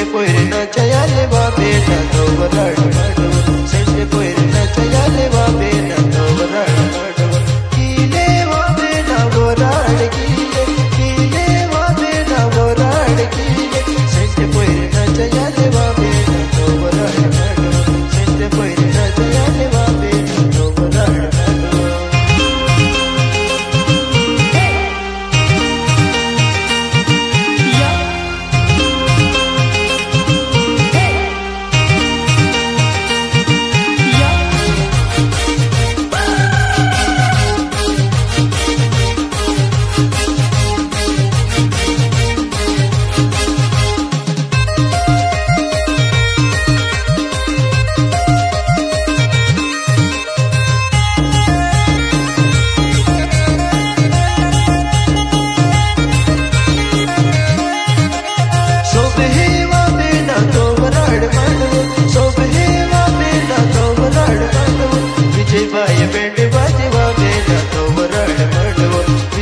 Sente poere na chaya le va bena to varar. Sente poere na chaya le va bena to varar. Kile va bena varar kile kile va bena varar kile. Sente poere na chaya le va bena to varar. Sente poere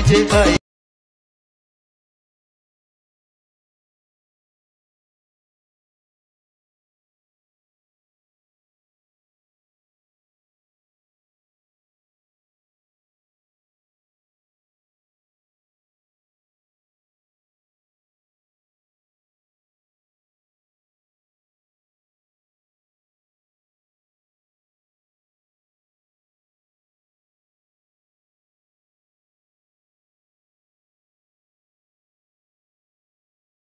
DJ vai